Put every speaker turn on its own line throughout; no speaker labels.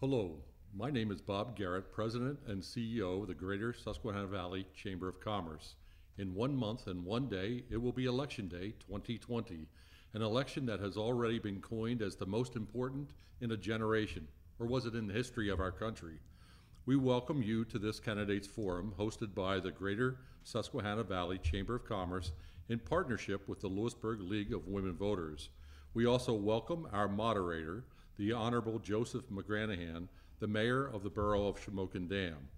Hello, my name is Bob Garrett, President and CEO of the Greater Susquehanna Valley Chamber of Commerce. In one month and one day, it will be Election Day 2020, an election that has already been coined as the most important in a generation, or was it in the history of our country? We welcome you to this candidates forum hosted by the Greater Susquehanna Valley Chamber of Commerce in partnership with the Lewisburg League of Women Voters. We also welcome our moderator, the Honorable Joseph McGranahan, the mayor of the borough of Shamokin Dam.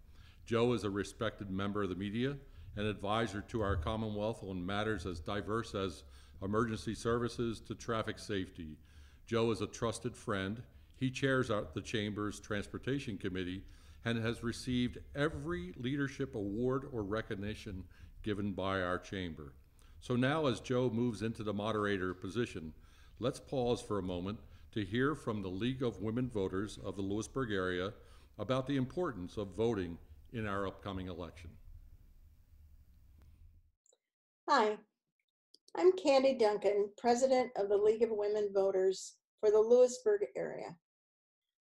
Joe is a respected member of the media and advisor to our Commonwealth on matters as diverse as emergency services to traffic safety. Joe is a trusted friend. He chairs our, the Chamber's Transportation Committee and has received every leadership award or recognition given by our Chamber. So now, as Joe moves into the moderator position, let's pause for a moment to hear from the League of Women Voters of the Lewisburg area about the importance of voting in our upcoming election.
Hi, I'm Candy Duncan, President of the League of Women Voters for the Lewisburg area.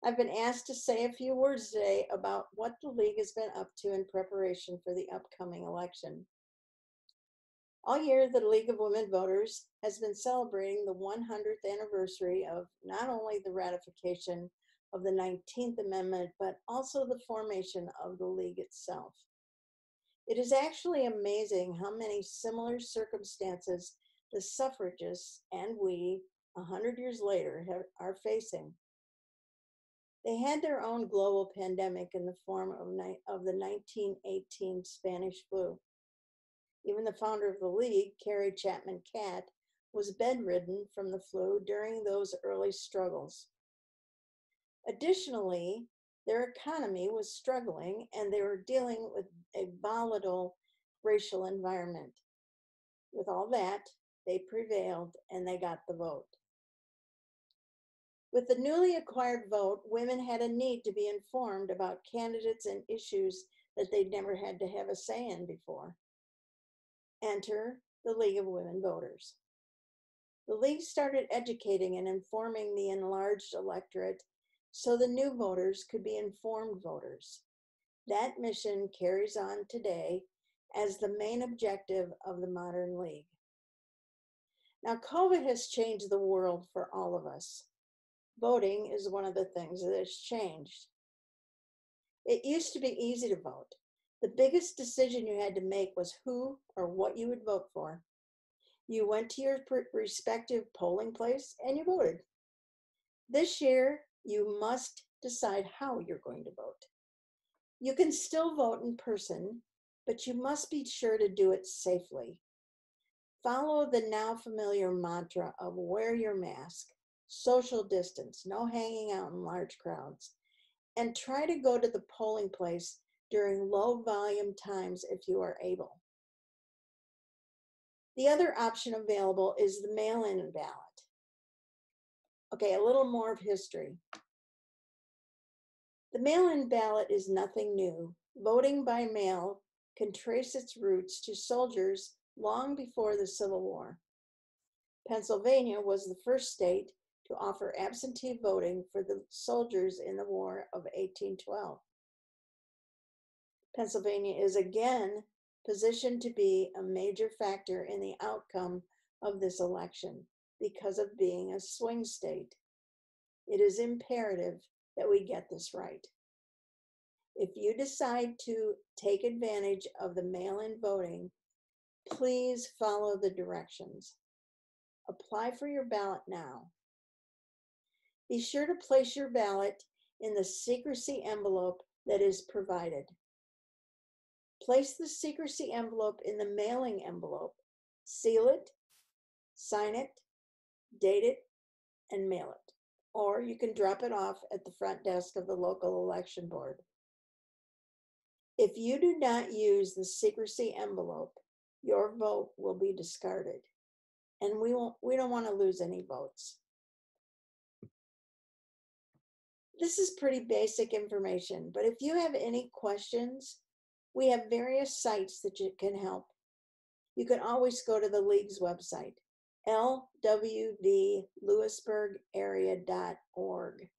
I've been asked to say a few words today about what the League has been up to in preparation for the upcoming election. All year, the League of Women Voters has been celebrating the 100th anniversary of not only the ratification of the 19th Amendment, but also the formation of the League itself. It is actually amazing how many similar circumstances the suffragists and we, 100 years later, have, are facing. They had their own global pandemic in the form of, of the 1918 Spanish flu. Even the founder of the league, Carrie Chapman Catt, was bedridden from the flu during those early struggles. Additionally, their economy was struggling and they were dealing with a volatile racial environment. With all that, they prevailed and they got the vote. With the newly acquired vote, women had a need to be informed about candidates and issues that they'd never had to have a say in before. Enter the League of Women Voters. The League started educating and informing the enlarged electorate so the new voters could be informed voters. That mission carries on today as the main objective of the modern League. Now, COVID has changed the world for all of us. Voting is one of the things that has changed. It used to be easy to vote. The biggest decision you had to make was who or what you would vote for. You went to your respective polling place and you voted. This year, you must decide how you're going to vote. You can still vote in person, but you must be sure to do it safely. Follow the now familiar mantra of wear your mask, social distance, no hanging out in large crowds, and try to go to the polling place during low volume times if you are able. The other option available is the mail-in ballot. Okay, a little more of history. The mail-in ballot is nothing new. Voting by mail can trace its roots to soldiers long before the Civil War. Pennsylvania was the first state to offer absentee voting for the soldiers in the War of 1812. Pennsylvania is again positioned to be a major factor in the outcome of this election because of being a swing state. It is imperative that we get this right. If you decide to take advantage of the mail in voting, please follow the directions. Apply for your ballot now. Be sure to place your ballot in the secrecy envelope that is provided. Place the secrecy envelope in the mailing envelope, seal it, sign it, date it, and mail it. Or you can drop it off at the front desk of the local election board. If you do not use the secrecy envelope, your vote will be discarded. And we won't we don't want to lose any votes. This is pretty basic information, but if you have any questions, we have various sites that you can help. You can always go to the League's website, lwvlewisburgarea.org.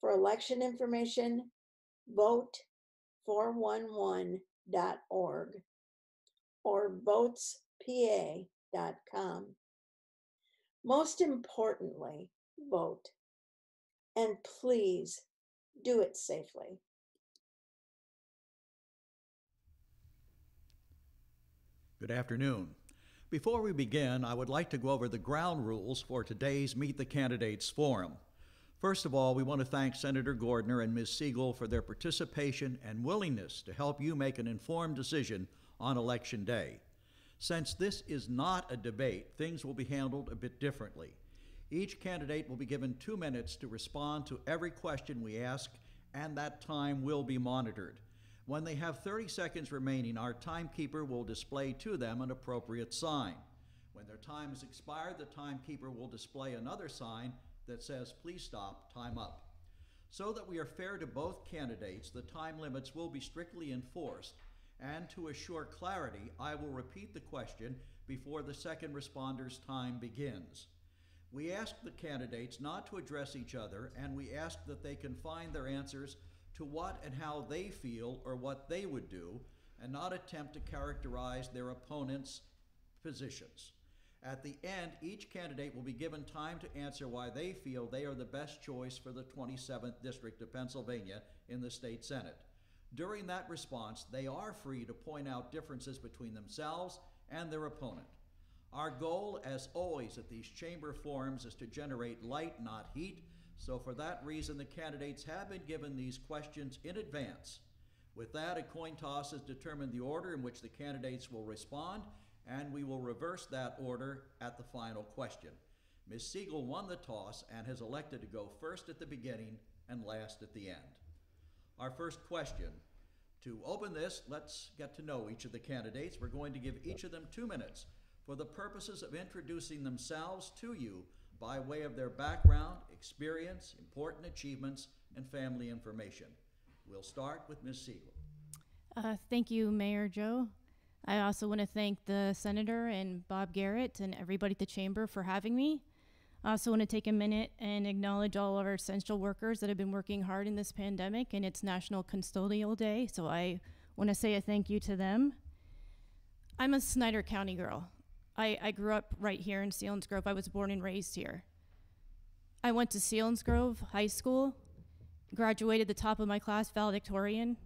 For election information, vote411.org or votespa.com. Most importantly, vote. And please do it safely.
Good afternoon. Before we begin, I would like to go over the ground rules for today's Meet the Candidates Forum. First of all, we want to thank Senator Gordner and Ms. Siegel for their participation and willingness to help you make an informed decision on Election Day. Since this is not a debate, things will be handled a bit differently. Each candidate will be given two minutes to respond to every question we ask, and that time will be monitored. When they have 30 seconds remaining, our timekeeper will display to them an appropriate sign. When their time has expired, the timekeeper will display another sign that says, Please stop, time up. So that we are fair to both candidates, the time limits will be strictly enforced. And to assure clarity, I will repeat the question before the second responder's time begins. We ask the candidates not to address each other, and we ask that they confine their answers to what and how they feel or what they would do, and not attempt to characterize their opponent's positions. At the end, each candidate will be given time to answer why they feel they are the best choice for the 27th District of Pennsylvania in the state Senate. During that response, they are free to point out differences between themselves and their opponent. Our goal, as always at these chamber forums, is to generate light, not heat. So, for that reason, the candidates have been given these questions in advance. With that, a coin toss has determined the order in which the candidates will respond, and we will reverse that order at the final question. Ms. Siegel won the toss and has elected to go first at the beginning and last at the end. Our first question. To open this, let's get to know each of the candidates. We're going to give each of them two minutes for the purposes of introducing themselves to you by way of their background, experience, important achievements, and family information. We'll start with Ms. Siegel.
Uh, thank you, Mayor Joe. I also want to thank the senator and Bob Garrett and everybody at the chamber for having me. I also want to take a minute and acknowledge all of our essential workers that have been working hard in this pandemic, and it's National Custodial Day, so I want to say a thank you to them. I'm a Snyder County girl. I, I grew up right here in Selinsgrove. I was born and raised here. I went to Selinsgrove High School, graduated the top of my class valedictorian.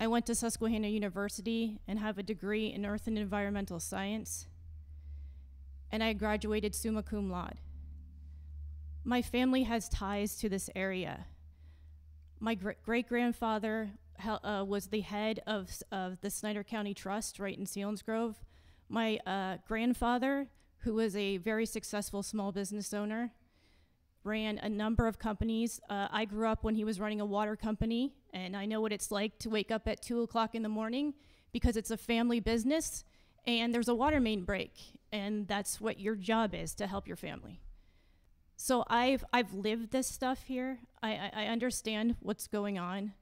I went to Susquehanna University and have a degree in Earth and Environmental Science. And I graduated summa cum laude. My family has ties to this area. My gr- great grandfather uh, was the head of, of the Snyder County Trust right in Selinsgrove. My uh, grandfather, who was a very successful small business owner, ran a number of companies. Uh, I grew up when he was running a water company, and I know what it's like to wake up at two o'clock in the morning because it's a family business and there's a water main break, and that's what your job is to help your family. So I've I've lived this stuff here. I, I, I understand what's going on.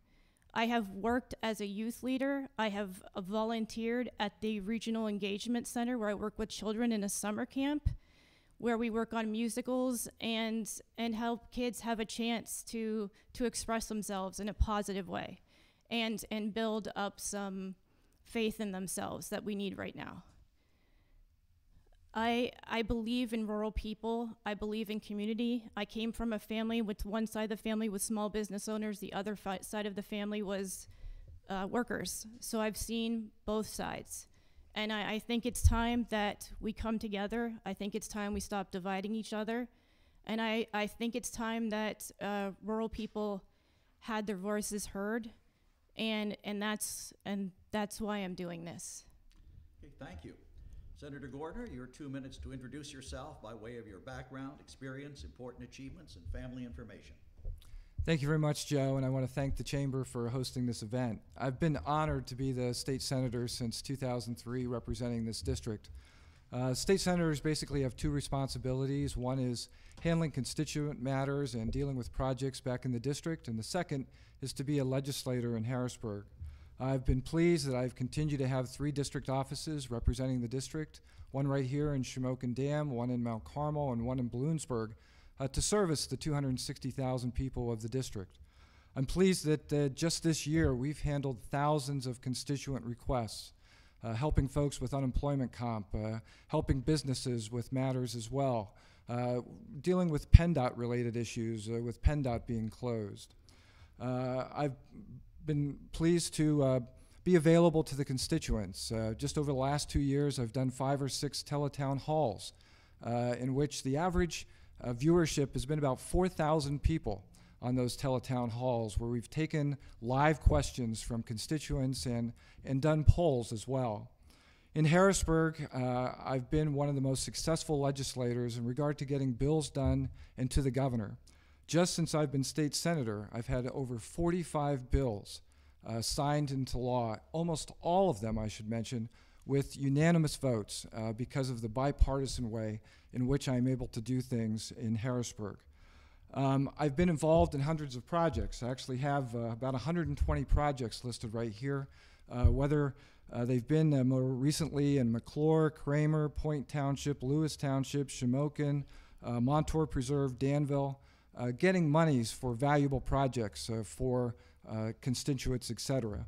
I have worked as a youth leader. I have uh, volunteered at the Regional Engagement Center where I work with children in a summer camp where we work on musicals and and help kids have a chance to to express themselves in a positive way and and build up some faith in themselves that we need right now. I I believe in rural people. I believe in community. I came from a family with one side of the family was small business owners, the other fi- side of the family was uh, workers. So I've seen both sides. And I, I think it's time that we come together. I think it's time we stop dividing each other. And I, I think it's time that uh, rural people had their voices heard. And, and, that's, and that's why I'm doing this.
Okay, thank you. Senator Gordner, your two minutes to introduce yourself by way of your background, experience, important achievements, and family information.
Thank you very much, Joe, and I want to thank the Chamber for hosting this event. I've been honored to be the state senator since 2003 representing this district. Uh, state senators basically have two responsibilities. One is handling constituent matters and dealing with projects back in the district, and the second is to be a legislator in Harrisburg. I've been pleased that I've continued to have three district offices representing the district, one right here in Shamokin Dam, one in Mount Carmel, and one in Bloomsburg, uh, to service the 260,000 people of the district. I'm pleased that uh, just this year we've handled thousands of constituent requests, uh, helping folks with unemployment comp, uh, helping businesses with matters as well, uh, dealing with PennDOT related issues, uh, with PennDOT being closed. I've been pleased to uh, be available to the constituents. Uh, just over the last two years, I've done five or six teletown halls uh, in which the average uh, viewership has been about 4,000 people on those teletown halls, where we've taken live questions from constituents and, and done polls as well. In Harrisburg, uh, I've been one of the most successful legislators in regard to getting bills done and to the governor. Just since I've been state senator, I've had over 45 bills uh, signed into law, almost all of them, I should mention, with unanimous votes uh, because of the bipartisan way in which I'm able to do things in Harrisburg. Um, I've been involved in hundreds of projects. I actually have uh, about 120 projects listed right here, uh, whether uh, they've been uh, more recently in McClure, Kreamer, Point Township, Lewis Township, Shamokin, uh, Montour Preserve, Danville, getting monies for valuable projects uh, for uh, constituents, etc.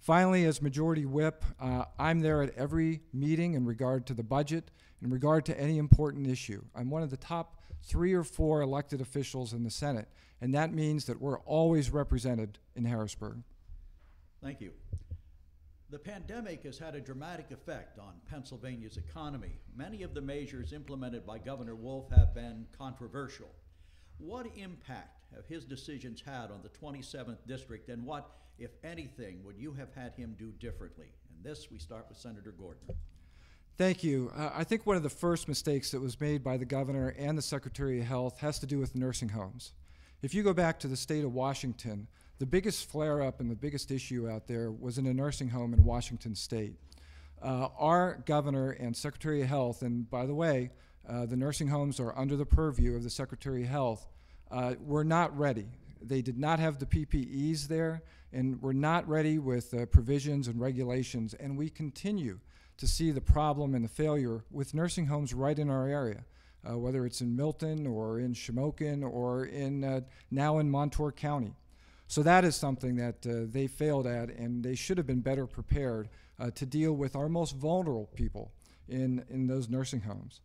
Finally, as Majority Whip, uh, I'm there at every meeting in regard to the budget, in regard to any important issue. I'm one of the top three or four elected officials in the Senate, and that means that we're always represented in Harrisburg.
Thank you. The pandemic has had a dramatic effect on Pennsylvania's economy. Many of the measures implemented by Governor Wolf have been controversial. What impact have his decisions had on the 27th district, and what, if anything, would you have had him do differently? And this, we start with Senator Gordner.
Thank you. Uh, I think one of the first mistakes that was made by the governor and the Secretary of Health has to do with nursing homes. If you go back to the state of Washington, the biggest flare up and the biggest issue out there was in a nursing home in Washington state. Uh, our governor and Secretary of Health, and by the way, uh, the nursing homes are under the purview of the Secretary of Health, uh, were not ready. They did not have the PPEs there and were not ready with uh, provisions and regulations, and we continue to see the problem and the failure with nursing homes right in our area, uh, whether it's in Milton or in Shamokin or in uh, now in Montour County. So that is something that uh, they failed at, and they should have been better prepared to deal with our most vulnerable people in, in those nursing homes.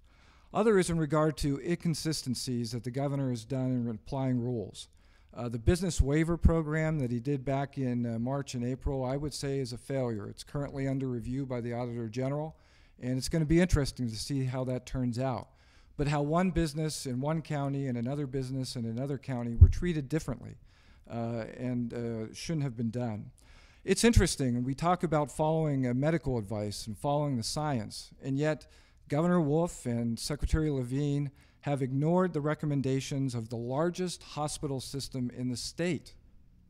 Other is in regard to inconsistencies that the governor has done in applying rules. Uh, the business waiver program that he did back in uh, March and April, I would say, is a failure. It's currently under review by the Auditor General, and it's going to be interesting to see how that turns out. But how one business in one county and another business in another county were treated differently uh, and uh, shouldn't have been done. It's interesting, we talk about following uh, medical advice and following the science, and yet Governor Wolf and Secretary Levine have ignored the recommendations of the largest hospital system in the state.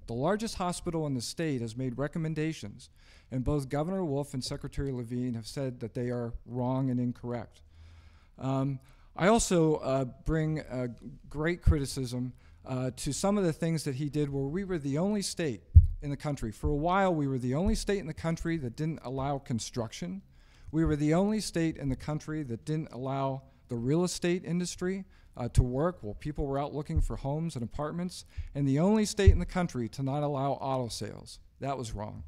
The largest hospital in the state has made recommendations, and both Governor Wolf and Secretary Levine have said that they are wrong and incorrect. Um, I also uh, bring great criticism uh, to some of the things that he did where we were the only state in the country. For a while, we were the only state in the country that didn't allow construction. We were the only state in the country that didn't allow the real estate industry uh, to work while people were out looking for homes and apartments, and the only state in the country to not allow auto sales. That was wrong.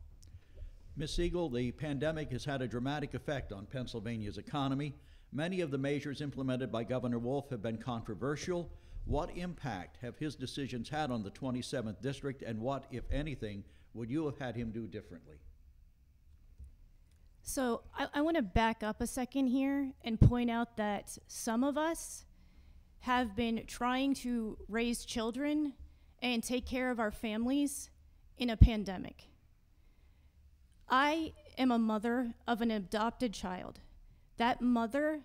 Ms. Siegel, the pandemic has had a dramatic effect on Pennsylvania's economy. Many of the measures implemented by Governor Wolf have been controversial. What impact have his decisions had on the 27th district, and what, if anything, would you have had him do differently?
So I, I want to back up a second here and point out that some of us have been trying to raise children and take care of our families in a pandemic. I am a mother of an adopted child. That mother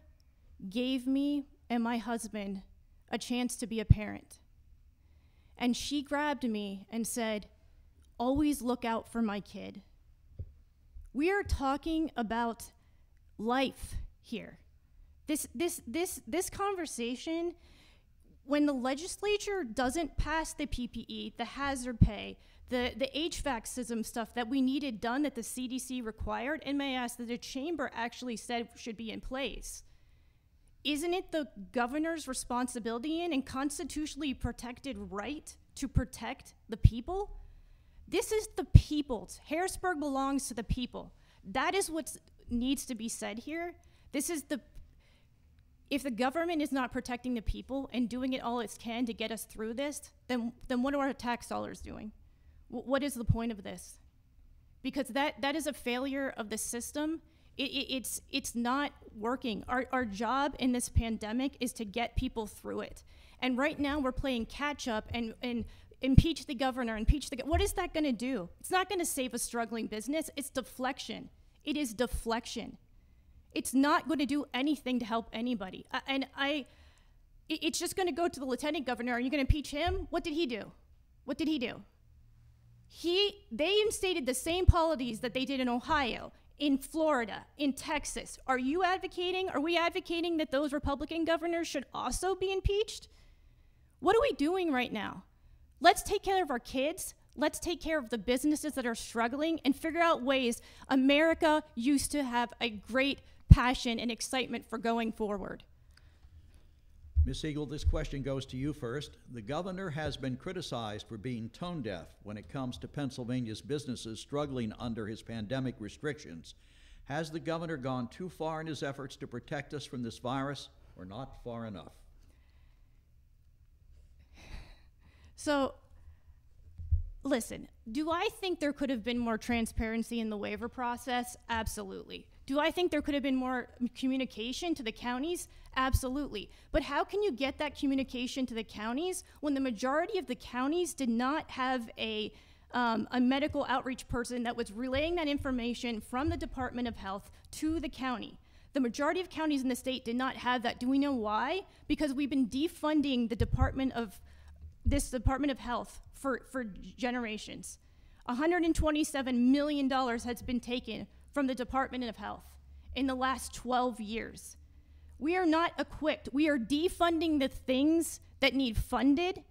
gave me and my husband a chance to be a parent. And she grabbed me and said, Always look out for my kid. We are talking about life here. This, this, this, this conversation, when the legislature doesn't pass the PPE, the hazard pay, the, the HVAC system stuff that we needed done that the CDC required, and may I ask that the chamber actually said should be in place. isn't it the governor's responsibility and constitutionally protected right to protect the people? This is the people's. Harrisburg belongs to the people. That is what needs to be said here. This is the if the government is not protecting the people and doing it all it can to get us through this, then then what are our tax dollars doing? W- what is the point of this? Because that that is a failure of the system. It, it, it's it's not working. Our our job in this pandemic is to get people through it. And right now we're playing catch up and and impeach the governor, impeach the go- what is that going to do? It's not going to save a struggling business. It's deflection. It is deflection it's not going to do anything to help anybody. Uh, and I, it- it's just going to go to the lieutenant governor. Are you going to impeach him? What did he do? What did he do? He, they instated the same policies that they did in Ohio, in Florida, in Texas. Are you advocating? Are we advocating that those Republican governors should also be impeached? What are we doing right now? Let's take care of our kids. Let's take care of the businesses that are struggling and figure out ways. America used to have a great passion and excitement for going forward.
Ms. Siegel, this question goes to you first. The governor has been criticized for being tone deaf when it comes to Pennsylvania's businesses struggling under his pandemic restrictions. Has the governor gone too far in his efforts to protect us from this virus or not far enough?
So, listen, do I think there could have been more transparency in the waiver process? Absolutely. Do I think there could have been more communication to the counties? Absolutely. But how can you get that communication to the counties when the majority of the counties did not have a um, a medical outreach person that was relaying that information from the Department of Health to the county? The majority of counties in the state did not have that. Do we know why? Because we've been defunding the Department of this Department of Health for, for generations. $127 million has been taken from the Department of Health in the last 12 years. We are not equipped. We are defunding the things that need funded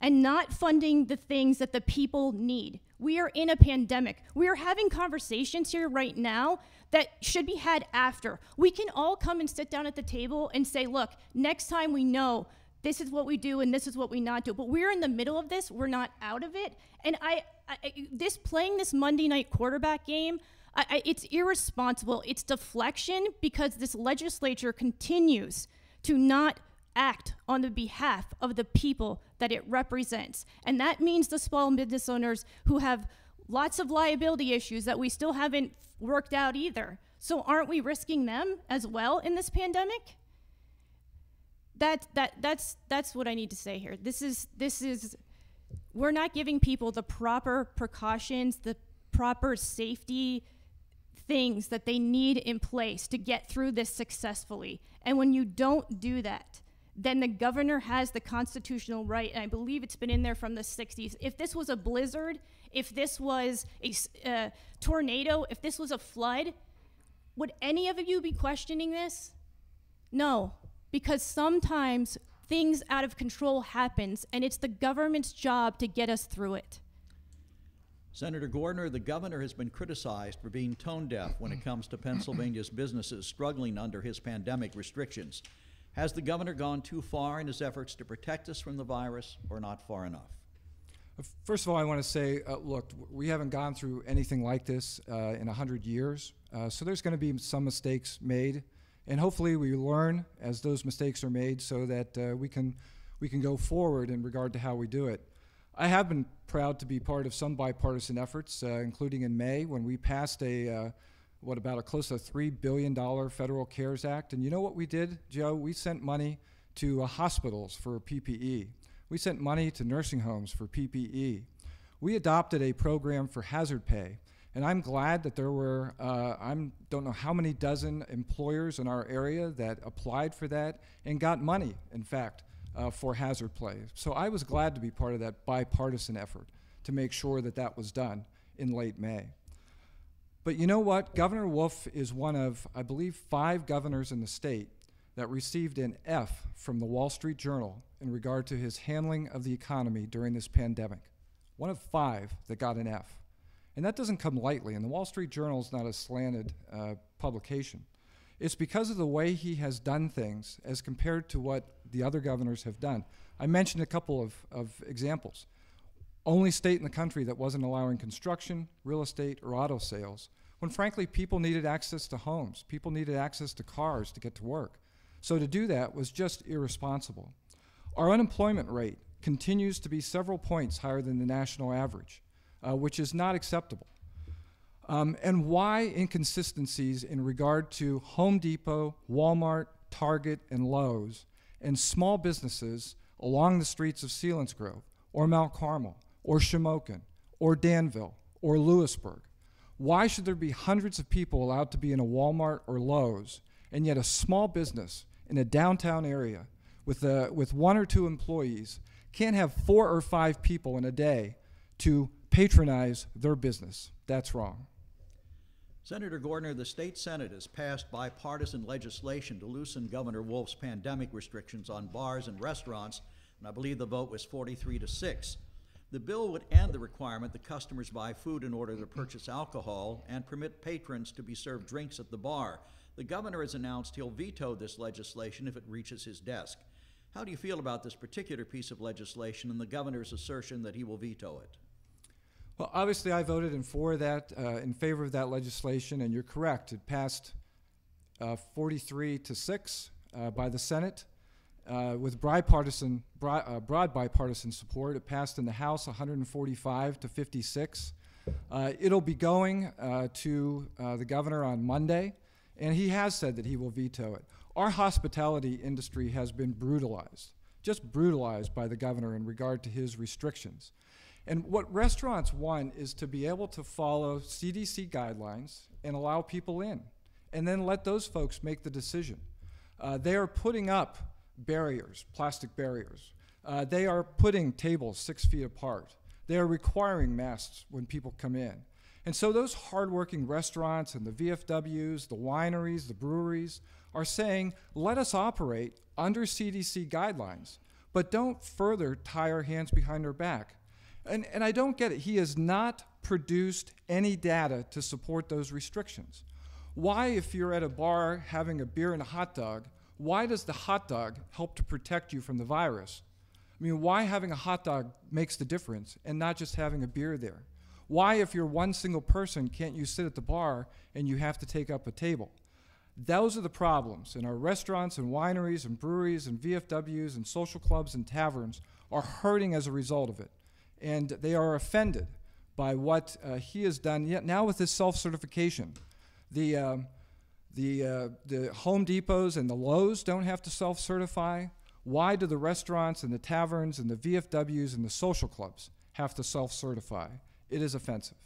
and not funding the things that the people need. We are in a pandemic. We are having conversations here right now that should be had after. We can all come and sit down at the table and say, look, next time we know this is what we do and this is what we not do. But we're in the middle of this. We're not out of it. And I, I this playing this Monday night quarterback game, I, I, it's irresponsible. It's deflection because this legislature continues to not act on the behalf of the people that it represents. And that means the small business owners who have lots of liability issues that we still haven't worked out either. So aren't we risking them as well in this pandemic? That that that's that's what I need to say here. This is this is we're not giving people the proper precautions, the proper safety things that they need in place to get through this successfully. And when you don't do that, then the governor has the constitutional right, and I believe it's been in there from the 60s. If this was a blizzard, if this was a uh, tornado, if this was a flood, would any of you be questioning this? No, because sometimes things out of control happens, and it's the government's job to get us through it.
Senator Gordner, the governor has been criticized for being tone deaf when it comes to Pennsylvania's businesses struggling under his pandemic restrictions. Has the governor gone too far in his efforts to protect us from the virus or not far enough?
Uh, First of all, I want to say, uh, look, we haven't gone through anything like this uh, in 100 years. Uh, so there's going to be some mistakes made. And hopefully we learn as those mistakes are made so that uh, we, can, we can go forward in regard to how we do it. I have been proud to be part of some bipartisan efforts, uh, including in May when we passed a, uh, what, about a close to $3 billion federal CARES Act. And you know what we did, Joe? We sent money to uh, hospitals for PPE. We sent money to nursing homes for PPE. We adopted a program for hazard pay. And I'm glad that there were, uh, I don't know how many dozen employers in our area that applied for that and got money, in fact, uh, for hazard pay. So I was glad to be part of that bipartisan effort to make sure that that was done in late May. But you know what? Governor Wolf is one of, I believe, five governors in the state that received an F from the Wall Street Journal in regard to his handling of the economy during this pandemic. One of five that got an F. And that doesn't come lightly, and the Wall Street Journal is not a slanted uh, publication. It's because of the way he has done things as compared to what the other governors have done. I mentioned a couple of, of examples. Only state in the country that wasn't allowing construction, real estate, or auto sales, when frankly people needed access to homes, people needed access to cars to get to work. So to do that was just irresponsible. Our unemployment rate continues to be several points higher than the national average, uh, which is not acceptable. Um, and why inconsistencies in regard to Home Depot, Walmart, Target, and Lowe's, and small businesses along the streets of Selinsgrove, or Mount Carmel, or Shamokin, or Danville, or Lewisburg? Why should there be hundreds of people allowed to be in a Walmart or Lowe's, and yet a small business in a downtown area with, a, with one or two employees can't have four or five people in a day to patronize their business? That's wrong.
Senator Gordner, the state senate has passed bipartisan legislation to loosen Governor Wolf's pandemic restrictions on bars and restaurants, and I believe the vote was 43 to 6. The bill would end the requirement that customers buy food in order to purchase alcohol and permit patrons to be served drinks at the bar. The governor has announced he'll veto this legislation if it reaches his desk. How do you feel about this particular piece of legislation and the governor's assertion that he will veto it?
Well, obviously, I voted in for that, uh, in favor of that legislation, and you're correct. It passed uh, 43 to six uh, by the Senate uh, with bipartisan, broad, uh, broad bipartisan support. It passed in the House 145 to 56. Uh, it'll be going to the governor on Monday, and he has said that he will veto it. Our hospitality industry has been brutalized, just brutalized by the governor in regard to his restrictions. And what restaurants want is to be able to follow CDC guidelines and allow people in, and then let those folks make the decision. Uh, they are putting up barriers, plastic barriers. Uh, they are putting tables six feet apart. They are requiring masks when people come in. And so those hardworking restaurants and the VFWs, the wineries, the breweries are saying, let us operate under CDC guidelines, but don't further tie our hands behind our back. And, and I don't get it. He has not produced any data to support those restrictions. Why, if you're at a bar having a beer and a hot dog, why does the hot dog help to protect you from the virus? I mean, why having a hot dog makes the difference and not just having a beer there? Why, if you're one single person, can't you sit at the bar and you have to take up a table? Those are the problems. And our restaurants and wineries and breweries and VFWs and social clubs and taverns are hurting as a result of it and they are offended by what uh, he has done. Yet now with his self-certification, the um, the uh, the Home Depots and the Lowe's don't have to self-certify. Why do the restaurants and the taverns and the VFWs and the social clubs have to self-certify? It is offensive.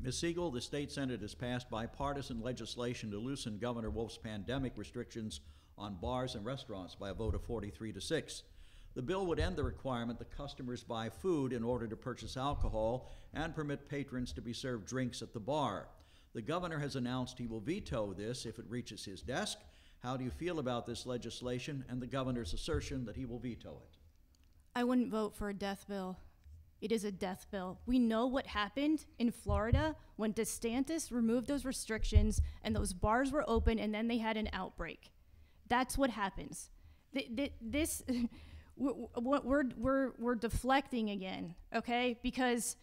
Ms. Siegel, the state senate has passed bipartisan legislation to loosen Governor Wolf's pandemic restrictions on bars and restaurants by a vote of 43 to 6. The bill would end the requirement that customers buy food in order to purchase alcohol and permit patrons to be served drinks at the bar. The governor has announced he will veto this if it reaches his desk. How do you feel about this legislation and the governor's assertion that he will veto it?
I wouldn't vote for a death bill. It is a death bill. We know what happened in Florida when DeSantis removed those restrictions and those bars were open and then they had an outbreak. That's what happens. Th- th- this we're, we're, we're, deflecting again, okay? Because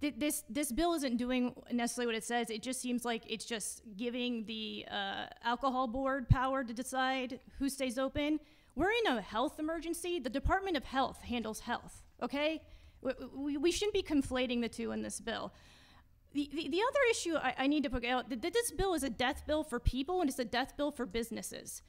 th- this, this bill isn't doing necessarily what it says. It just seems like it's just giving the uh, alcohol board power to decide who stays open. We're in a health emergency. The Department of Health handles health, okay? We, we, we shouldn't be conflating the two in this bill. The, the, the other issue I, I need to put out that this bill is a death bill for people and it's a death bill for businesses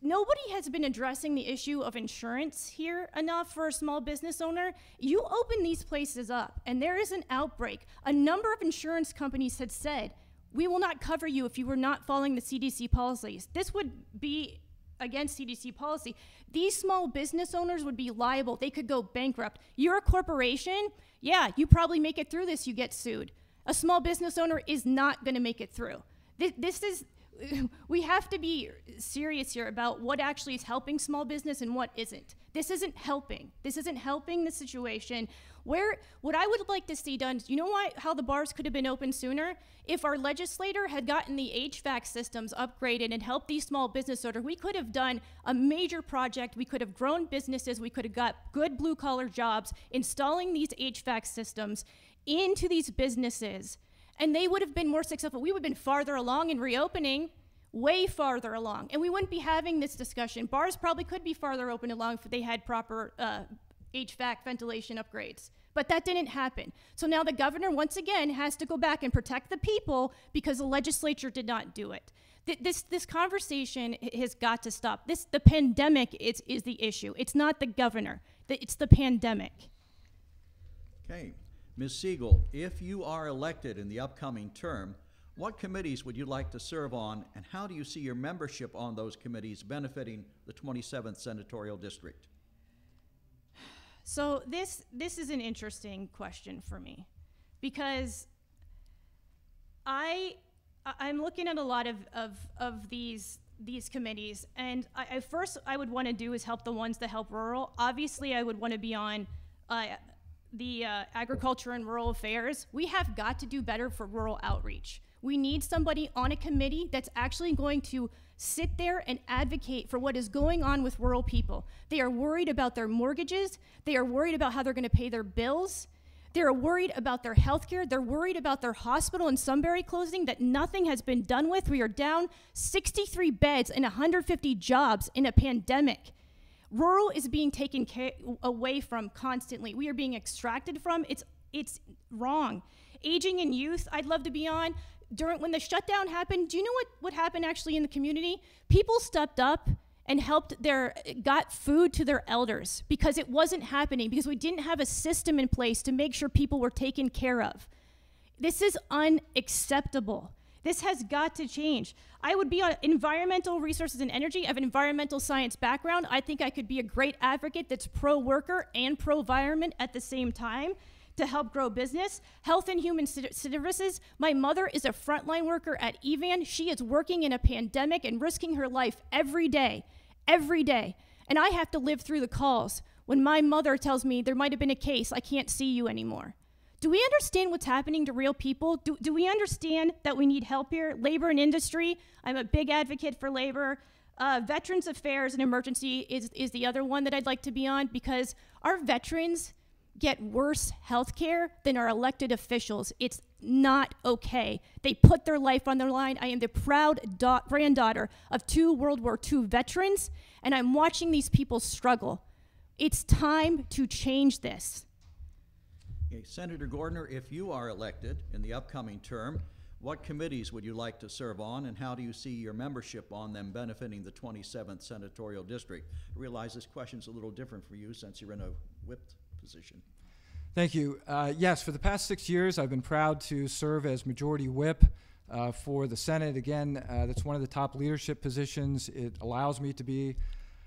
nobody has been addressing the issue of insurance here enough for a small business owner. You open these places up and there is an outbreak. A number of insurance companies had said, we will not cover you if you were not following the CDC policies. This would be against CDC policy. These small business owners would be liable. They could go bankrupt. You're a corporation, yeah, you probably make it through this, you get sued. A small business owner is not going to make it through. This, this is we have to be serious here about what actually is helping small business and what isn't. This isn't helping. This isn't helping the situation. Where what I would like to see done, you know why how the bars could have been open sooner? If our legislator had gotten the HVAC systems upgraded and helped these small business owners, we could have done a major project. We could have grown businesses. We could have got good blue collar jobs installing these HVAC systems into these businesses, and they would have been more successful. We would have been farther along in reopening way farther along. And we wouldn't be having this discussion. Bars probably could be farther open along if they had proper uh, HVAC ventilation upgrades. But that didn't happen. So now the governor, once again, has to go back and protect the people because the legislature did not do it. Th- This, this conversation has got to stop. This, the pandemic is, is the issue. It's not the governor. The- It's the pandemic.
Okay. Ms. Siegel, if you are elected in the upcoming term, what committees would you like to serve on, and how do you see your membership on those committees benefiting the 27th Senatorial District?
So this this is an interesting question for me because I I'm looking at a lot of of, of these these committees and I, I first I would want to do is help the ones that help rural. Obviously, I would want to be on uh, the uh, agriculture and rural affairs. We have got to do better for rural outreach. We need somebody on a committee that's actually going to sit there and advocate for what is going on with rural people. They are worried about their mortgages. They are worried about how they're going to pay their bills. They're worried about their health care. They're worried about their hospital in Sunbury closing that nothing has been done with. We are down 63 beds and 150 jobs in a pandemic. Rural is being taken ca- away from constantly. We are being extracted from. It's it's wrong. Aging and youth, I'd love to be on. During when the shutdown happened, do you know what what happened actually in the community? People stepped up and helped their got food to their elders because it wasn't happening because we didn't have a system in place to make sure people were taken care of. This is unacceptable. This has got to change. I would be on environmental resources and energy. I have an environmental science background. I think I could be a great advocate that's pro worker and pro environment at the same time to help grow business. Health and human services. My mother is a frontline worker at EVAN. She is working in a pandemic and risking her life every day, every day. And I have to live through the calls when my mother tells me there might have been a case, I can't see you anymore. Do we understand what's happening to real people? Do, do we understand that we need help here? Labor and industry, I'm a big advocate for labor. Uh, Veterans Affairs and Emergency is, is the other one that I'd like to be on because our veterans get worse health care than our elected officials. It's not okay. They put their life on the line. I am the proud da- granddaughter of two World War II veterans, and I'm watching these people struggle. It's time to change this.
Okay, Senator Gordner, if you are elected in the upcoming term, what committees would you like to serve on, and how do you see your membership on them benefiting the 27th Senatorial District? I realize this question's a little different for you since you're in a whipped position.
Thank you. Uh, yes, for the past six years, I've been proud to serve as Majority Whip uh, for the Senate. Again, uh, that's one of the top leadership positions. It allows me to be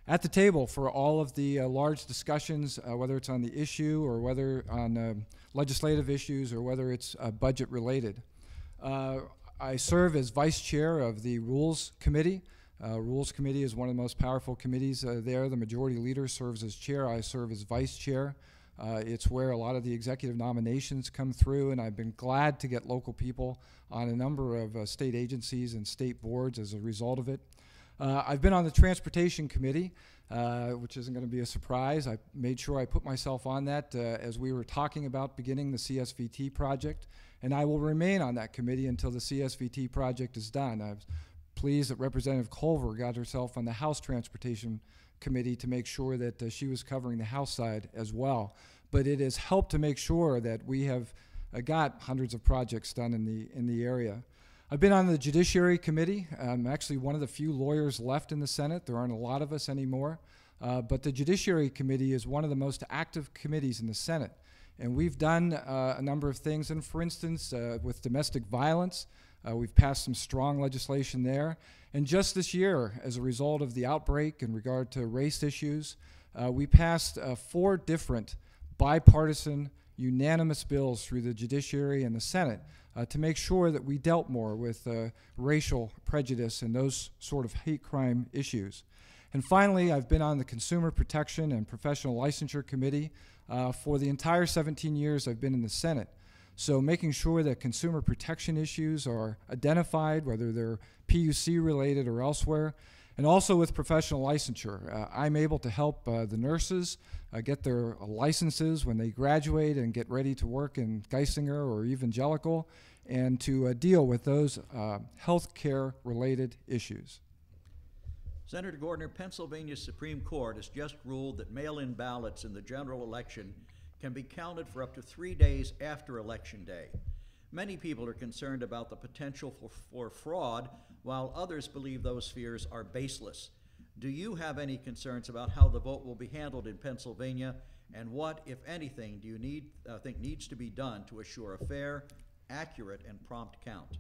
at the table for all of the uh, large discussions, uh, whether it's on the issue or whether on um legislative issues or whether it's uh, budget related. Uh, I serve as vice chair of the Rules Committee. Uh, Rules Committee is one of the most powerful committees uh, there. The majority leader serves as chair. I serve as vice chair. It's where a lot of the executive nominations come through, and I've been glad to get local people on a number of state agencies and state boards as a result of it. Uh, I've been on the Transportation Committee, uh, which isn't going to be a surprise. I made sure I put myself on that uh, as we were talking about beginning the CSVT project, and I will remain on that committee until the CSVT project is done. I was pleased that Representative Culver got herself on the House Transportation Committee to make sure that uh, she was covering the House side as well. But it has helped to make sure that we have uh, got hundreds of projects done in the in the area. I've been on the Judiciary Committee. I'm actually one of the few lawyers left in the Senate. There aren't a lot of us anymore. Uh, but the Judiciary Committee is one of the most active committees in the Senate. And we've done uh, a number of things. And for instance, uh, with domestic violence, uh, we've passed some strong legislation there. And just this year, as a result of the outbreak in regard to race issues, uh, we passed uh, four different bipartisan, unanimous bills through the Judiciary and the Senate uh, to make sure that we dealt more with uh, racial prejudice and those sort of hate crime issues. And finally, I've been on the Consumer Protection and Professional Licensure Committee. uh, for the entire 17 years I've been in the Senate. So making sure that consumer protection issues are identified, whether they're PUC related or elsewhere, and also with professional licensure. Uh, I'm able to help uh, the nurses uh, get their licenses when they graduate and get ready to work in Geisinger or Evangelical, and to uh, deal with those uh, health care related issues.
Senator Gordner, Pennsylvania Supreme Court has just ruled that mail-in ballots in the general election can be counted for up to three days after Election Day. Many people are concerned about the potential for, for fraud, while others believe those fears are baseless. Do you have any concerns about how the vote will be handled in Pennsylvania, and what, if anything, do you need, uh, think needs to be done to assure a fair, accurate, and prompt count?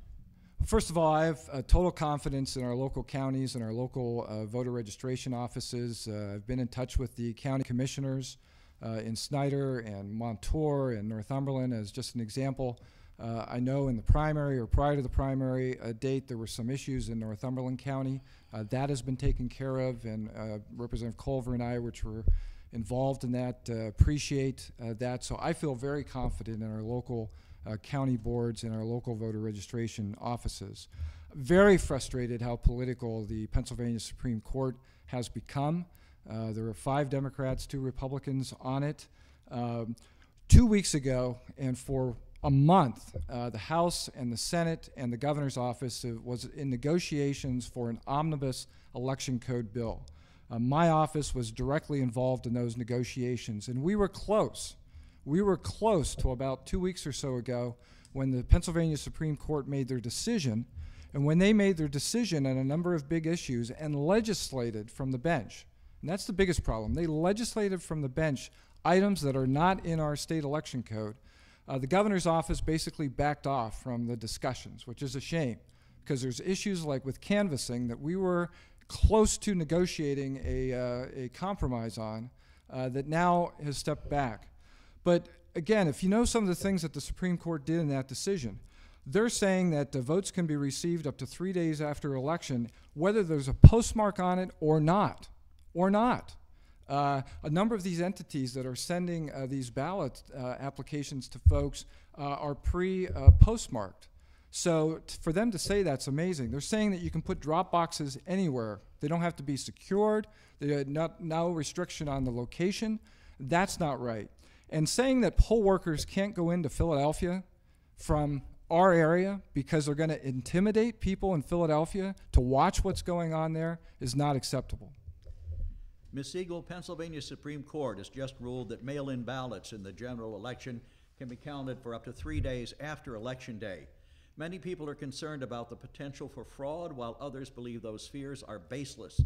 First of all, I have uh, total confidence in our local counties and our local uh, voter registration offices. Uh, I've been in touch with the county commissioners uh, in Snyder and Montour and Northumberland as just an example. Uh, I know in the primary or prior to the primary uh, date, there were some issues in Northumberland County. that has been taken care of, and Representative Culver and I, which were involved in that, appreciate that. So I feel very confident in our local uh, county boards and our local voter registration offices. Very frustrated how political the Pennsylvania Supreme Court has become. Uh, there were five Democrats, two Republicans on it. Um, two weeks ago, and for a month, uh, the House and the Senate and the governor's office was in negotiations for an omnibus election code bill. Uh, my office was directly involved in those negotiations, and we were close. We were close to about two weeks or so ago when the Pennsylvania Supreme Court made their decision. And when they made their decision on a number of big issues and legislated from the bench, and that's the biggest problem, they legislated from the bench items that are not in our state election code. Uh, the governor's office basically backed off from the discussions, which is a shame because there's issues like with canvassing that we were close to negotiating a, uh, a compromise on uh, that now has stepped back. But again, if you know some of the things that the Supreme Court did in that decision, they're saying that the votes can be received up to three days after election, whether there's a postmark on it or not, or not. Uh, a number of these entities that are sending uh, these ballot uh, applications to folks uh, are pre-postmarked. so for them to say that's amazing. They're saying that you can put drop boxes anywhere. They don't have to be secured. There's not, no restriction on the location. That's not right. And saying that poll workers can't go into Philadelphia from our area because they're going to intimidate people in Philadelphia to watch what's going on there is not acceptable.
Ms. Siegel, Pennsylvania Supreme Court has just ruled that mail-in ballots in the general election can be counted for up to three days after Election Day. Many people are concerned about the potential for fraud, while others believe those fears are baseless.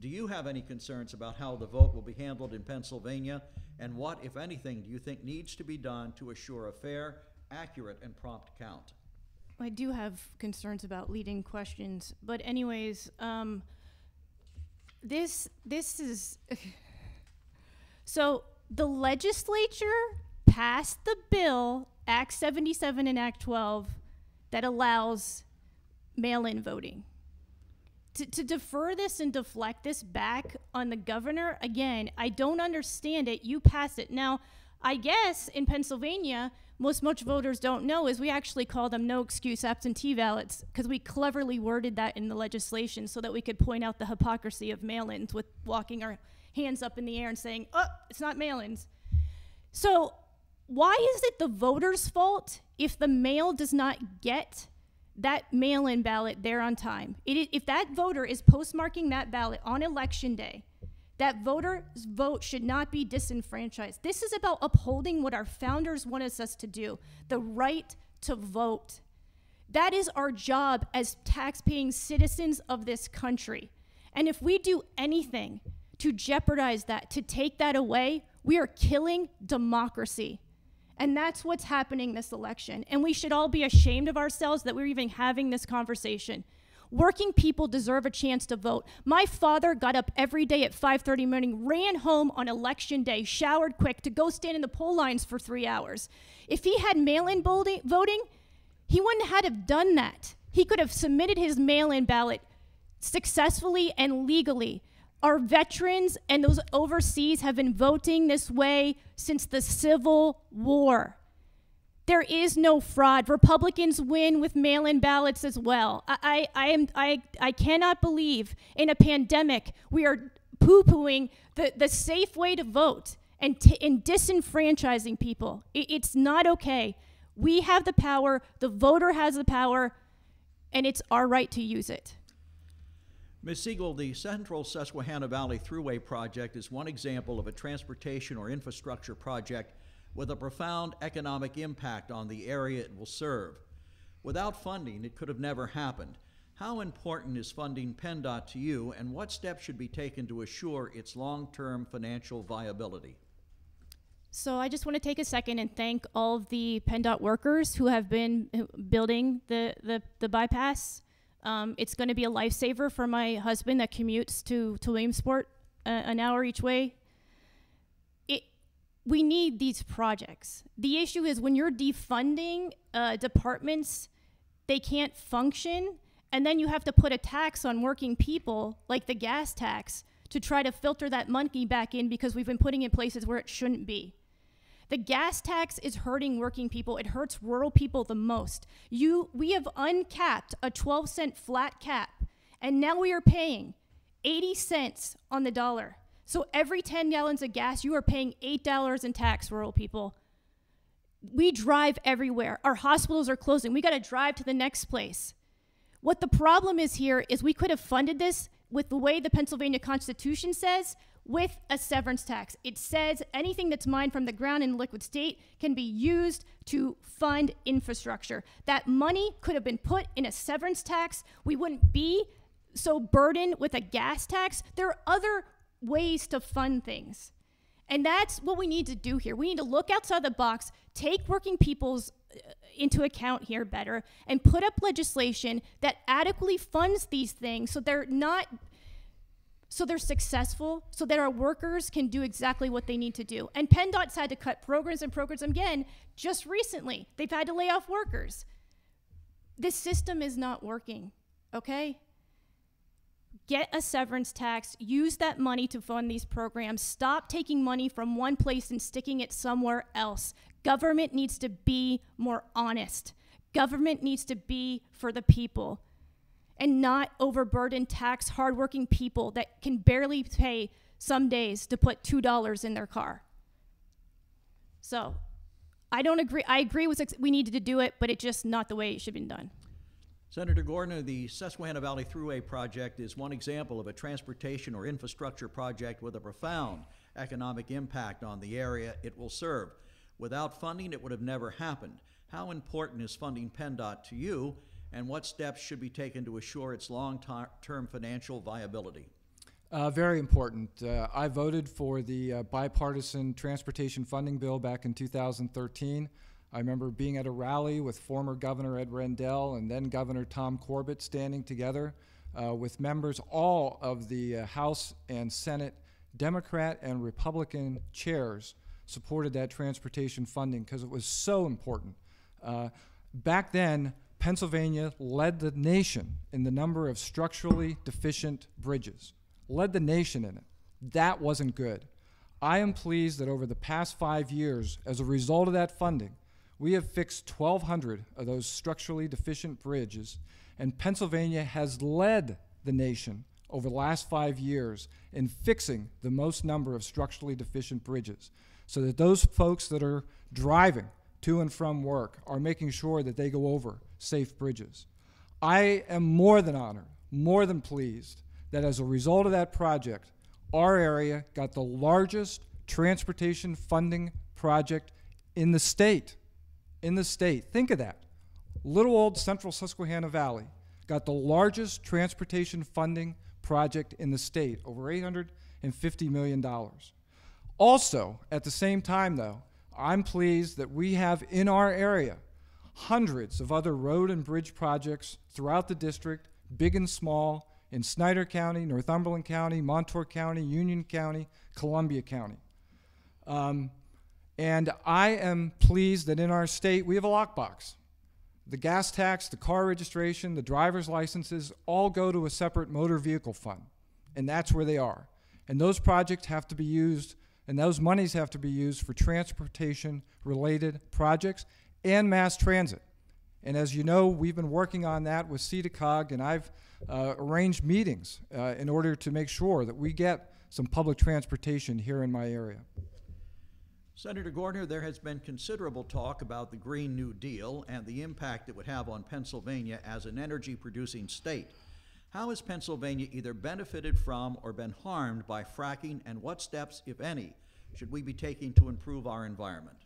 Do you have any concerns about how the vote will be handled in Pennsylvania and what, if anything, do you think needs to be done to assure a fair, accurate, and prompt count?
I do have concerns about leading questions, but anyways, um, this this is so the legislature passed the bill Act 77 and Act 12 that allows mail-in voting to, to defer this and deflect this back on the governor, again, I don't understand it. You pass it. Now, I guess in Pennsylvania, most most voters don't know is we actually call them no excuse absentee ballots because we cleverly worded that in the legislation so that we could point out the hypocrisy of mail-ins with walking our hands up in the air and saying, "Oh, it's not mail-ins." So, why is it the voters' fault if the mail does not get that mail in ballot there on time. It, if that voter is postmarking that ballot on election day, that voter's vote should not be disenfranchised. This is about upholding what our founders wanted us to do the right to vote. That is our job as tax-paying citizens of this country. And if we do anything to jeopardize that, to take that away, we are killing democracy. And that's what's happening this election. And we should all be ashamed of ourselves that we're even having this conversation. Working people deserve a chance to vote. My father got up every day at 5:30 morning, ran home on election day, showered quick to go stand in the poll lines for 3 hours. If he had mail-in voting, he wouldn't have done that. He could have submitted his mail-in ballot successfully and legally. Our veterans and those overseas have been voting this way since the Civil War. There is no fraud. Republicans win with mail in ballots as well. I, I, I, am, I, I cannot believe in a pandemic we are poo pooing the, the safe way to vote and, t- and disenfranchising people. It, it's not okay. We have the power, the voter has the power, and it's our right to use it.
Ms. Siegel, the Central Susquehanna Valley Thruway Project is one example of a transportation or infrastructure project with a profound economic impact on the area it will serve. Without funding, it could have never happened. How important is funding PennDOT to you, and what steps should be taken to assure its long term financial viability?
So I just want to take a second and thank all of the PennDOT workers who have been building the, the, the bypass. Um, it's going to be a lifesaver for my husband that commutes to, to Williamsport uh, an hour each way. We need these projects. The issue is when you're defunding uh, departments, they can't function, and then you have to put a tax on working people, like the gas tax, to try to filter that money back in because we've been putting it in places where it shouldn't be. The gas tax is hurting working people. It hurts rural people the most. You, we have uncapped a 12 cent flat cap, and now we are paying 80 cents on the dollar. So every 10 gallons of gas, you are paying $8 in tax, rural people. We drive everywhere. Our hospitals are closing. We got to drive to the next place. What the problem is here is we could have funded this with the way the Pennsylvania Constitution says, with a severance tax. It says anything that's mined from the ground in liquid state can be used to fund infrastructure. That money could have been put in a severance tax. We wouldn't be so burdened with a gas tax. There are other ways to fund things. And that's what we need to do here. We need to look outside the box, take working people's uh, into account here better, and put up legislation that adequately funds these things so they're not so they're successful, so that our workers can do exactly what they need to do. And PennDOT's had to cut programs and programs again just recently. They've had to lay off workers. This system is not working, okay? Get a severance tax, use that money to fund these programs. Stop taking money from one place and sticking it somewhere else. Government needs to be more honest. Government needs to be for the people and not overburden tax hardworking people that can barely pay some days to put $2 in their car. So I don't agree. I agree with we needed to do it, but it's just not the way it should have been done.
Senator Gordner, the Susquehanna Valley Thruway project is one example of a transportation or infrastructure project with a profound economic impact on the area it will serve. Without funding, it would have never happened. How important is funding PennDOT to you, and what steps should be taken to assure its long-term financial viability?
Uh, very important. Uh, I voted for the uh, bipartisan transportation funding bill back in 2013. I remember being at a rally with former Governor Ed Rendell and then Governor Tom Corbett standing together uh, with members, all of the uh, House and Senate Democrat and Republican chairs supported that transportation funding because it was so important. Uh, back then, Pennsylvania led the nation in the number of structurally deficient bridges, led the nation in it. That wasn't good. I am pleased that over the past five years, as a result of that funding, we have fixed 1,200 of those structurally deficient bridges, and Pennsylvania has led the nation over the last five years in fixing the most number of structurally deficient bridges so that those folks that are driving to and from work are making sure that they go over safe bridges. I am more than honored, more than pleased that as a result of that project, our area got the largest transportation funding project in the state. In the state. Think of that. Little old central Susquehanna Valley got the largest transportation funding project in the state, over $850 million. Also, at the same time, though, I'm pleased that we have in our area hundreds of other road and bridge projects throughout the district, big and small, in Snyder County, Northumberland County, Montour County, Union County, Columbia County. Um, and I am pleased that in our state we have a lockbox. The gas tax, the car registration, the driver's licenses all go to a separate motor vehicle fund, and that's where they are. And those projects have to be used, and those monies have to be used for transportation related projects and mass transit. And as you know, we've been working on that with SEDA-COG, and I've uh, arranged meetings uh, in order to make sure that we get some public transportation here in my area.
Senator Gordner, there has been considerable talk about the Green New Deal and the impact it would have on Pennsylvania as an energy producing state. How has Pennsylvania either benefited from or been harmed by fracking, and what steps, if any, should we be taking to improve our environment?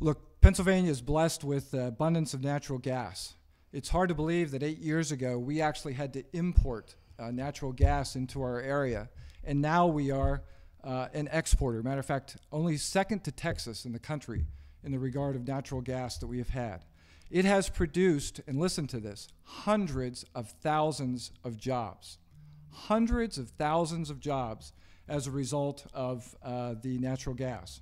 Look, Pennsylvania is blessed with the abundance of natural gas. It's hard to believe that eight years ago we actually had to import uh, natural gas into our area, and now we are uh, an exporter. Matter of fact, only second to Texas in the country in the regard of natural gas that we have had. It has produced, and listen to this, hundreds of thousands of jobs. Hundreds of thousands of jobs as a result of uh, the natural gas.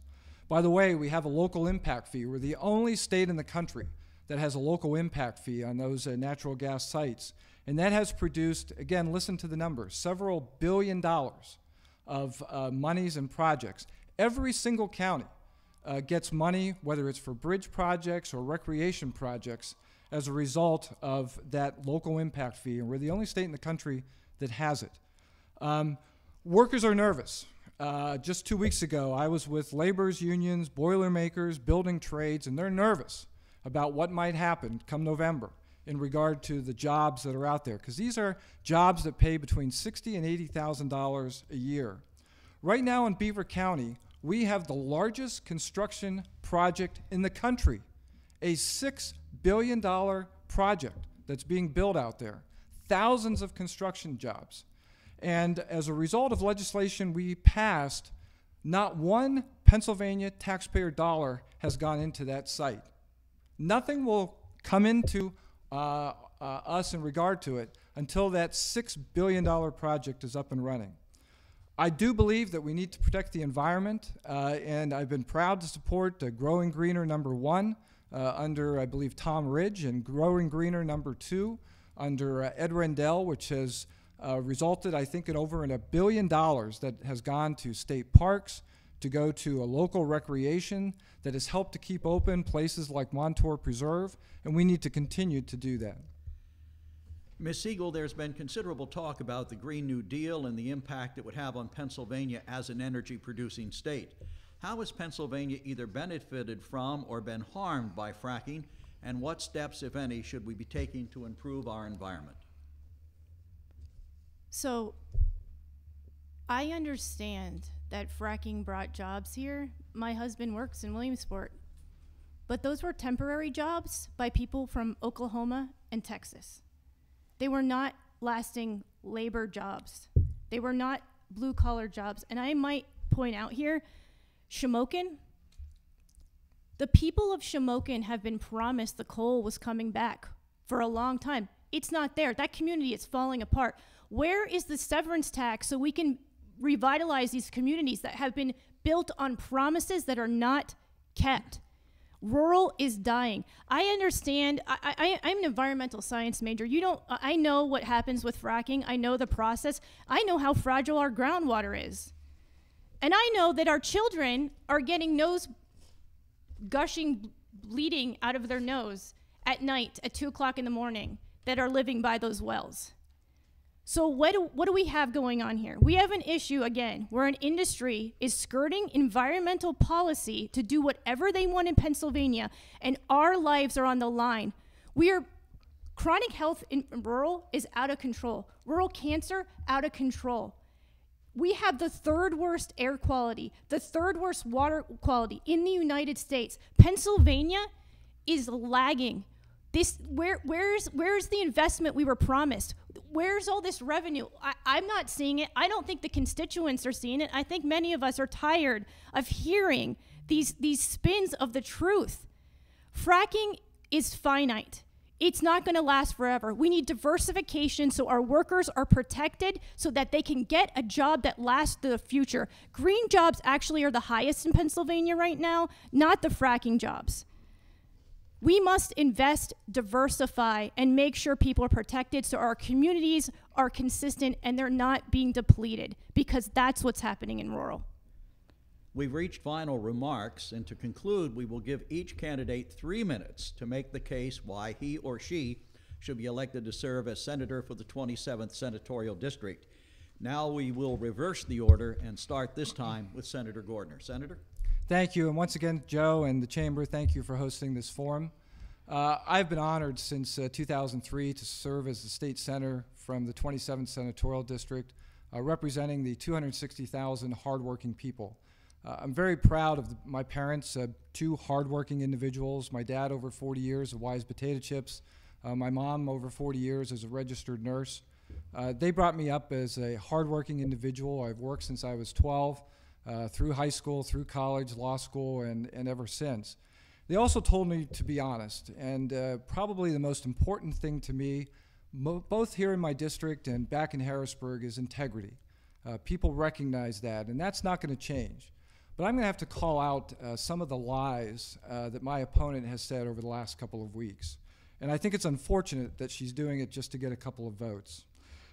By the way, we have a local impact fee. We're the only state in the country that has a local impact fee on those uh, natural gas sites. And that has produced, again, listen to the numbers, several billion dollars of uh, monies and projects. Every single county uh, gets money, whether it's for bridge projects or recreation projects, as a result of that local impact fee. And we're the only state in the country that has it. Um, workers are nervous. Uh, just two weeks ago, I was with labor's unions, boilermakers, building trades, and they're nervous about what might happen come November in regard to the jobs that are out there, because these are jobs that pay between sixty and eighty thousand dollars a year. Right now in Beaver County, we have the largest construction project in the country, a six billion dollar project that's being built out there, thousands of construction jobs. And as a result of legislation we passed, not one Pennsylvania taxpayer dollar has gone into that site. Nothing will come into uh, uh, us in regard to it until that $6 billion project is up and running. I do believe that we need to protect the environment, uh, and I've been proud to support uh, Growing Greener number one uh, under, I believe, Tom Ridge, and Growing Greener number two under Ed Rendell, which has resulted, I think, in over a billion dollars that has gone to state parks, to go to a local recreation that has helped to keep open places like Montour Preserve, and we need to continue to do that.
Ms. Siegel, there's been considerable talk about the Green New Deal and the impact it would have on Pennsylvania as an energy producing state. How has Pennsylvania either benefited from or been harmed by fracking, and what steps, if any, should we be taking to improve our environment?
So I understand that fracking brought jobs here. My husband works in Williamsport. But those were temporary jobs by people from Oklahoma and Texas. They were not lasting labor jobs. They were not blue collar jobs. And I might point out here Shamokin, the people of Shamokin have been promised the coal was coming back for a long time. It's not there. That community is falling apart. Where is the severance tax so we can revitalize these communities that have been built on promises that are not kept? Rural is dying. I understand. I, I, am an environmental science major. You don't. I know what happens with fracking. I know the process. I know how fragile our groundwater is, and I know that our children are getting nose gushing, bleeding out of their nose at night at two o'clock in the morning that are living by those wells. So what do, what do we have going on here? We have an issue again where an industry is skirting environmental policy to do whatever they want in Pennsylvania and our lives are on the line. We are chronic health in rural is out of control. Rural cancer out of control. We have the third worst air quality, the third worst water quality in the United States. Pennsylvania is lagging. This where where's where's the investment we were promised? where's all this revenue? I, I'm not seeing it. I don't think the constituents are seeing it. I think many of us are tired of hearing these, these spins of the truth. Fracking is finite. It's not going to last forever. We need diversification so our workers are protected so that they can get a job that lasts the future. Green jobs actually are the highest in Pennsylvania right now, not the fracking jobs. We must invest, diversify, and make sure people are protected so our communities are consistent and they're not being depleted because that's what's happening in rural.
We've reached final remarks, and to conclude, we will give each candidate three minutes to make the case why he or she should be elected to serve as senator for the 27th Senatorial District. Now we will reverse the order and start this time with Senator Gordner. Senator?
Thank you. And once again, Joe and the Chamber, thank you for hosting this forum. Uh, I've been honored since uh, 2003 to serve as the state senator from the 27th Senatorial District, uh, representing the 260,000 hardworking people. Uh, I'm very proud of the, my parents, uh, two hardworking individuals. My dad, over 40 years of Wise Potato Chips. Uh, my mom, over 40 years as a registered nurse. They brought me up as a hardworking individual. I've worked since I was 12, uh, through high school, through college, law school, and, and ever since. They also told me to be honest, and uh, probably the most important thing to me, both here in my district and back in Harrisburg, is integrity. people recognize that, and that's not going to change. But I'm going to have to call out uh, some of the lies uh, that my opponent has said over the last couple of weeks. And I think it's unfortunate that she's doing it just to get a couple of votes.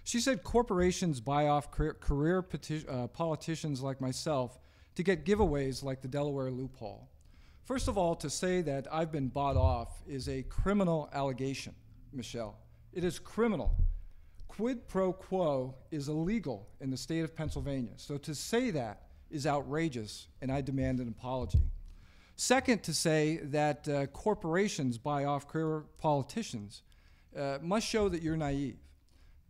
She said corporations buy off career, career uh, politicians like myself to get giveaways like the Delaware loophole. First of all, to say that I've been bought off is a criminal allegation, Michelle. It is criminal. Quid pro quo is illegal in the state of Pennsylvania. So to say that is outrageous, and I demand an apology. Second, to say that uh, corporations buy off career politicians uh, must show that you're naive,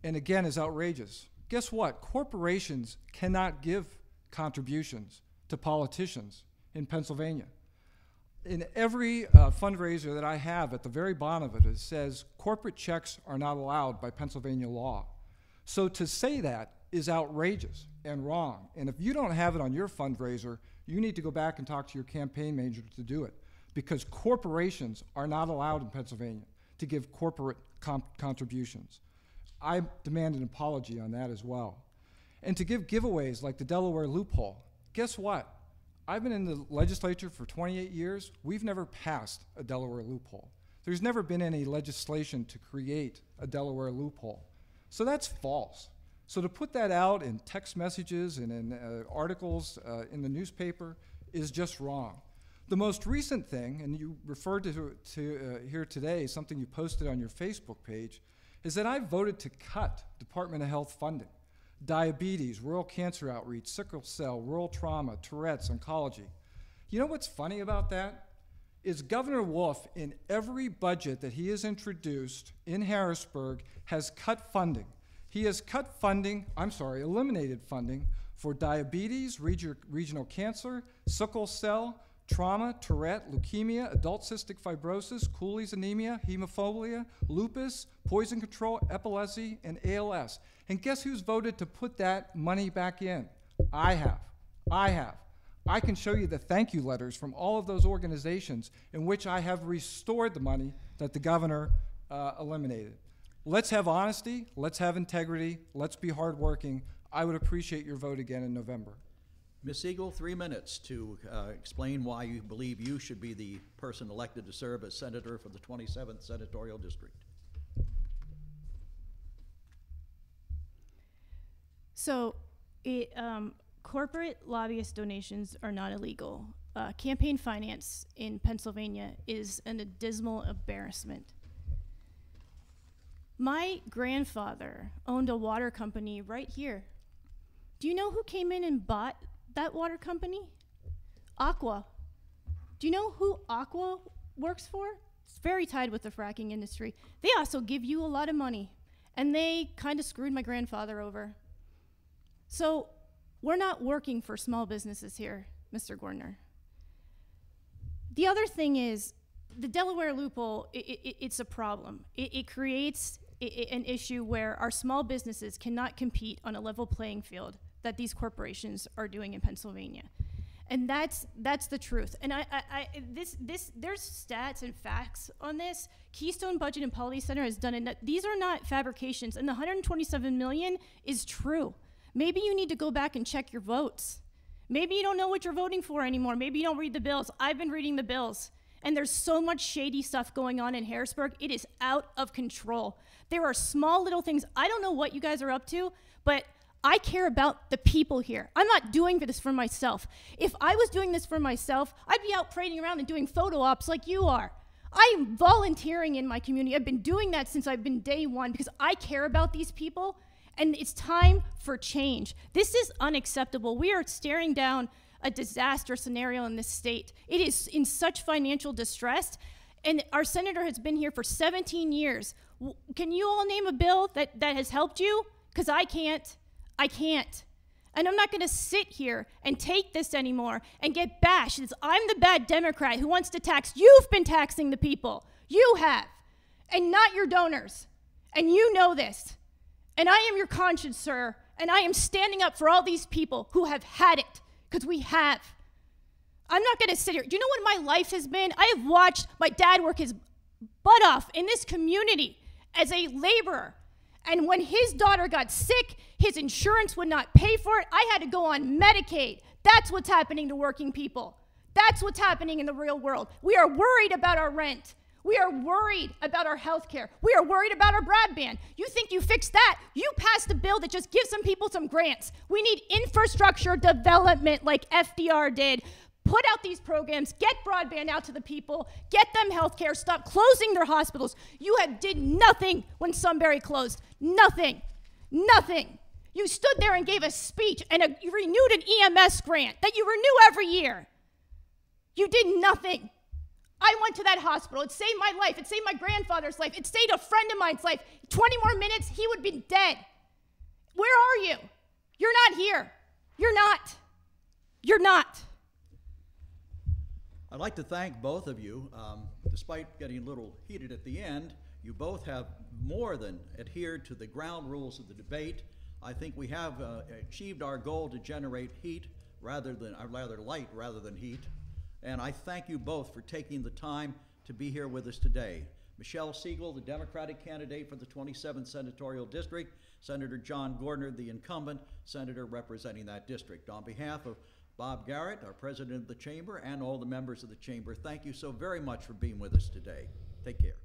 and again, is outrageous. Guess what? Corporations cannot give contributions to politicians in Pennsylvania. In every uh, fundraiser that I have, at the very bottom of it, it says corporate checks are not allowed by Pennsylvania law. So to say that is outrageous and wrong. And if you don't have it on your fundraiser, you need to go back and talk to your campaign manager to do it because corporations are not allowed in Pennsylvania to give corporate contributions. I demand an apology on that as well. And to give giveaways like the Delaware loophole, guess what? I've been in the legislature for 28 years. We've never passed a Delaware loophole. There's never been any legislation to create a Delaware loophole. So that's false. So to put that out in text messages and in uh, articles uh, in the newspaper is just wrong. The most recent thing, and you referred to, to uh, here today, something you posted on your Facebook page, is that I voted to cut Department of Health funding. Diabetes, rural cancer outreach, sickle cell, rural trauma, Tourette's, oncology. You know what's funny about that? Is Governor Wolf, in every budget that he has introduced in Harrisburg, has cut funding he has cut funding, I'm sorry, eliminated funding for diabetes, regional cancer, sickle cell, trauma, Tourette, leukemia, adult cystic fibrosis, Cooley's anemia, hemophilia, lupus, poison control, epilepsy, and ALS. And guess who's voted to put that money back in? I have. I have. I can show you the thank you letters from all of those organizations in which I have restored the money that the governor uh, eliminated. Let's have honesty. Let's have integrity. Let's be hardworking. I would appreciate your vote again in November.
Ms. Siegel, three minutes to uh, explain why you believe you should be the person elected to serve as senator for the 27th Senatorial District.
So, it, um, corporate lobbyist donations are not illegal. Uh, campaign finance in Pennsylvania is an, dismal embarrassment. My grandfather owned a water company right here. Do you know who came in and bought that water company? Aqua. Do you know who Aqua works for? It's very tied with the fracking industry. They also give you a lot of money, and they kind of screwed my grandfather over. So, we're not working for small businesses here, Mr. Gordner. The other thing is, the Delaware loophole, it, it, it's a problem. It, it creates an issue where our small businesses cannot compete on a level playing field that these corporations are doing in Pennsylvania. And that's that's the truth. And I, I, I this this there's stats and facts on this. Keystone Budget and Policy Center has done it. These are not fabrications, and the 127 million is true. Maybe you need to go back and check your votes. Maybe you don't know what you're voting for anymore. Maybe you don't read the bills. I've been reading the bills. And there's so much shady stuff going on in Harrisburg. It is out of control. There are small little things. I don't know what you guys are up to, but I care about the people here. I'm not doing this for myself. If I was doing this for myself, I'd be out parading around and doing photo ops like you are. I'm volunteering in my community. I've been doing that since I've been day one because I care about these people and it's time for change. This is unacceptable. We are staring down a disaster scenario in this state. It is in such financial distress, and our senator has been here for 17 years. Can you all name a bill that, that has helped you? Because I can't. I can't. And I'm not going to sit here and take this anymore and get bashed as I'm the bad Democrat who wants to tax. You've been taxing the people. You have. And not your donors. And you know this. And I am your conscience, sir. And I am standing up for all these people who have had it, because we have. I'm not going to sit here. Do you know what my life has been? I have watched my dad work his butt off in this community as a laborer. And when his daughter got sick, his insurance would not pay for it. I had to go on Medicaid. That's what's happening to working people. That's what's happening in the real world. We are worried about our rent. We are worried about our health care. We are worried about our broadband. You think you fixed that? You passed a bill that just gives some people some grants. We need infrastructure development like FDR did. Put out these programs, get broadband out to the people, get them health care, stop closing their hospitals. You have did nothing when Sunbury closed. Nothing. Nothing. You stood there and gave a speech and a, you renewed an EMS grant that you renew every year. You did nothing. I went to that hospital. It saved my life. It saved my grandfather's life. It saved a friend of mine's life. 20 more minutes, he would be dead. Where are you? You're not here. You're not. You're not.
I'd like to thank both of you. Um, despite getting a little heated at the end, you both have more than adhered to the ground rules of the debate. I think we have uh, achieved our goal to generate heat rather than, uh, rather light rather than heat. And I thank you both for taking the time to be here with us today. Michelle Siegel, the Democratic candidate for the 27th Senatorial District, Senator John Gordner, the incumbent senator representing that district. On behalf of Bob Garrett, our president of the chamber, and all the members of the chamber, thank you so very much for being with us today. Take care.